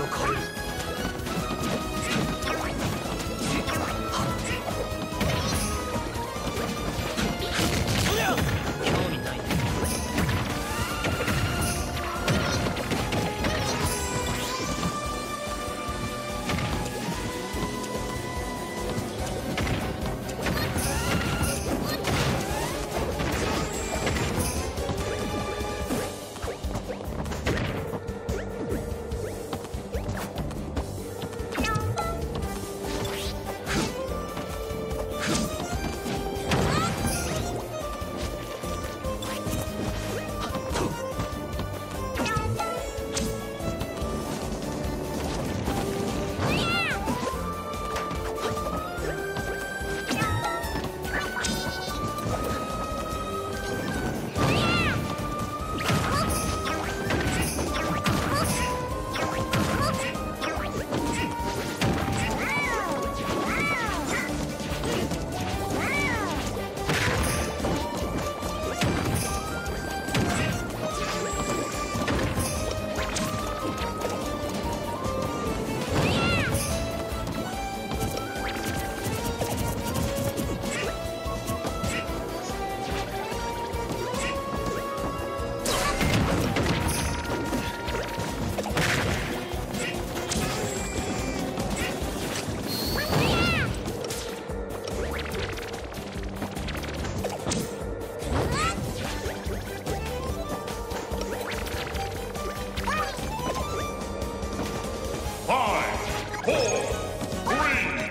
を借りる。Three,